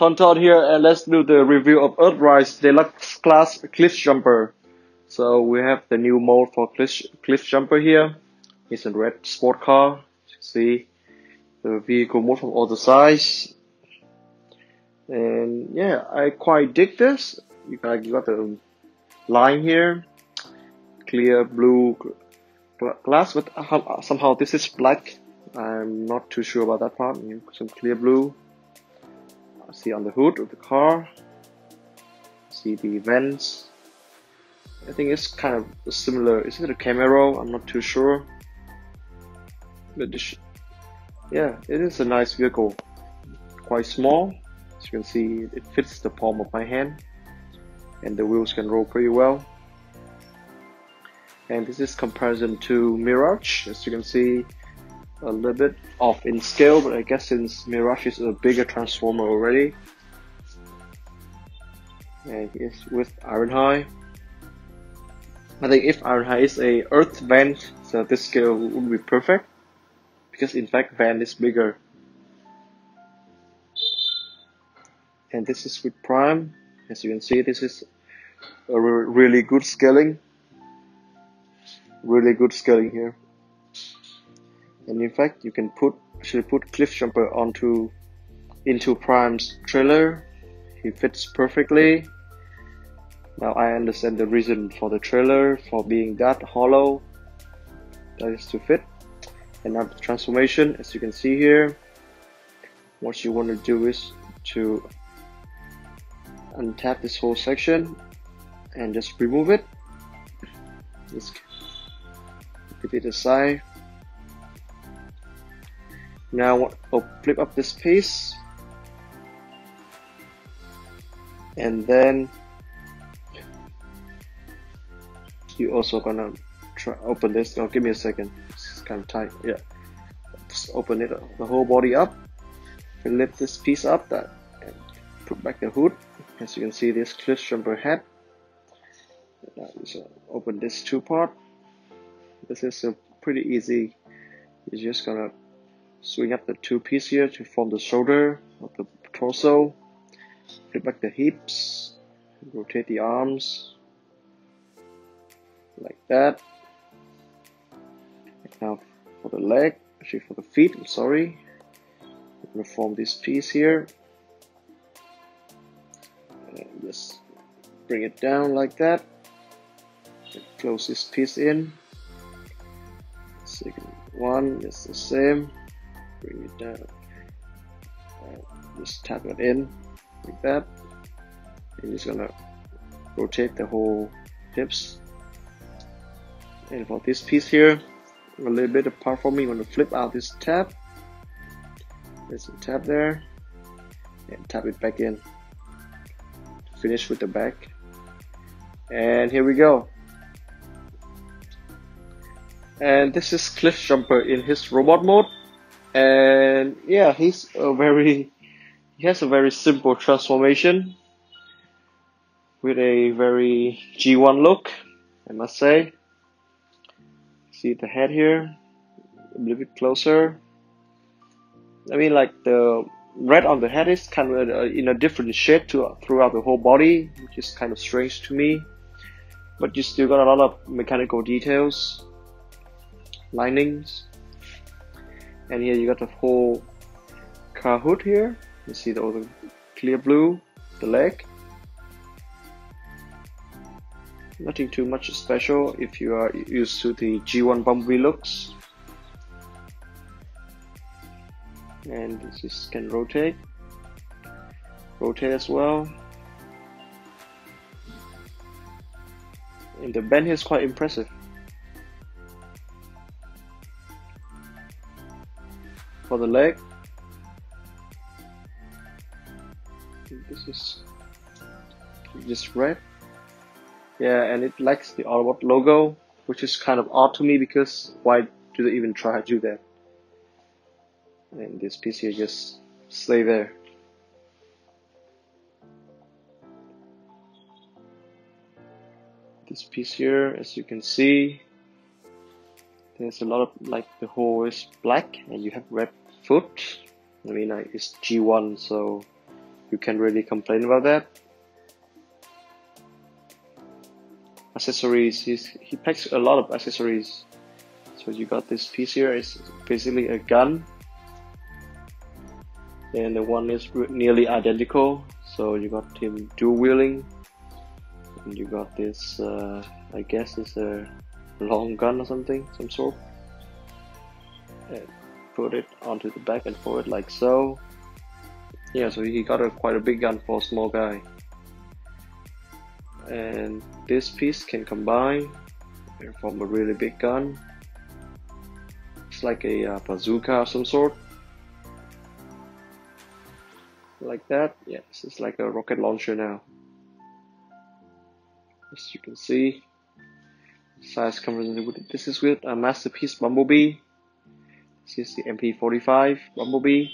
Tonton here and let's do the review of Earthrise Deluxe Class Cliffjumper. So we have the new mode for Cliff, Cliffjumper here. It's a red sport car. You see the vehicle mode from all the sides. And yeah, I quite dig this. You got, you got the line here, clear blue glass, but somehow this is black. I'm not too sure about that part. Some clear blue see on the hood of the car see the vents. I think it's kind of similar is it a Camaro I'm not too sure. But yeah it is a nice vehicle. Quite small. As you can see it fits the palm of my hand. And the wheels can roll pretty well. And this is comparison to Mirage. As you can see a little bit off in scale, but I guess since Mirage is a bigger transformer already. And here's with Ironhide. I think if Ironhide is a Earth van, so this scale would be perfect. Because in fact van is bigger. And this is with Prime. As you can see, this is a really good scaling. Really good scaling here and in fact you can put should put cliffjumper onto into prime's trailer. He fits perfectly. Now I understand the reason for the trailer for being that hollow. That is to fit. And now the transformation as you can see here. What you want to do is to untap this whole section and just remove it. Just put it aside now I'll flip up this piece. And then you also gonna try open this. Oh give me a second. It's kind of tight. Yeah. Just open it the whole body up. And lift this piece up that and put back the hood. As you can see this cliffjumper head now just uh, open this two part. This is a pretty easy you're just gonna Swing up the two piece here to form the shoulder of the torso. Flip back the hips. Rotate the arms. Like that. Now for the leg, actually for the feet, I'm sorry. I'm gonna form this piece here. And just bring it down like that. And close this piece in. Second one is the same bring it down. Just tap it in like that. And just gonna rotate the whole hips. And for this piece here a little bit apart from me I'm gonna flip out this tab. There's a tab there. And tap it back in finish with the back. And here we go. And this is Cliffjumper in his robot mode and yeah, he's a very he has a very simple transformation with a very G1 look, I must say. See the head here, a little bit closer. I mean, like the red on the head is kind of uh, in a different shade to, throughout the whole body, which is kind of strange to me. But you still got a lot of mechanical details, linings, and here you got the whole car hood here. You see the, all the clear blue the leg. Nothing too much special if you are used to the G1 Bumblebee looks. And this is can rotate. Rotate as well. And the bend here is quite impressive for the leg. This is just red. Yeah, and it likes the Autobot logo, which is kind of odd to me because why do they even try to do that? And this piece here just stay there. This piece here, as you can see, there's a lot of like the whole is black and you have red foot. I mean, it's G1, so you can't really complain about that. Accessories, he's, he packs a lot of accessories. So you got this piece here, it's basically a gun. And the one is nearly identical, so you got him dual wheeling. And you got this, uh, I guess it's a long gun or something, some sort. And put it onto the back and forward like so. Yeah, so he got a quite a big gun for a small guy. And this piece can combine and form a really big gun. It's like a uh, bazooka of some sort. Like that, this is like a rocket launcher now. As you can see, size with this is with a masterpiece bumblebee. This is the MP45 bumblebee.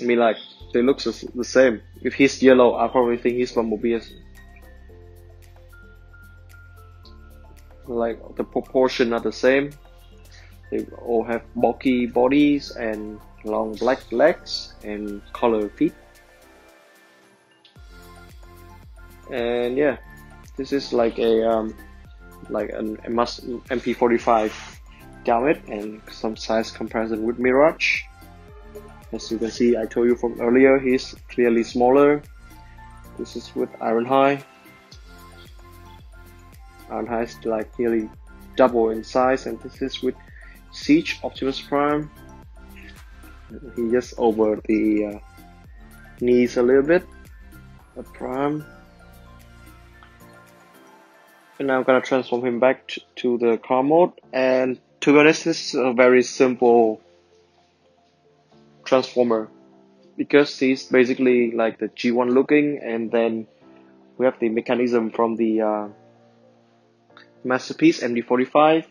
I mean, like, they look the same. If he's yellow, I probably think he's Bumblebee. Like, the proportion are the same. They all have bulky bodies and long black legs and color feet. And yeah, this is like a um, like an MP45 down and some size comparison with Mirage. As you can see, I told you from earlier, he's clearly smaller. This is with Ironhide. Iron High is like nearly double in size, and this is with Siege Optimus Prime. He just over the uh, knees a little bit. The Prime. And I'm gonna transform him back to the car mode. And to be honest, this is a very simple transformer. Because he's basically like the G1 looking and then we have the mechanism from the uh, masterpiece MP45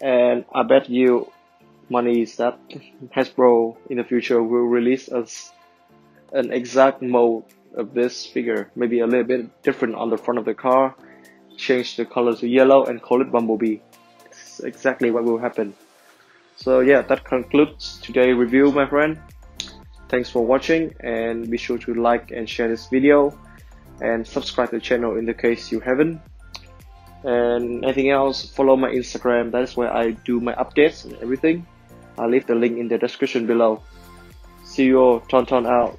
and I bet you money is that Hasbro in the future will release us an exact mode of this figure. Maybe a little bit different on the front of the car change the color to yellow and call it Bumblebee This is exactly what will happen so yeah, that concludes today's review, my friend. Thanks for watching and be sure to like and share this video and subscribe to the channel in the case you haven't. And anything else, follow my Instagram. That is where I do my updates and everything. I'll leave the link in the description below. See you all. Ton out.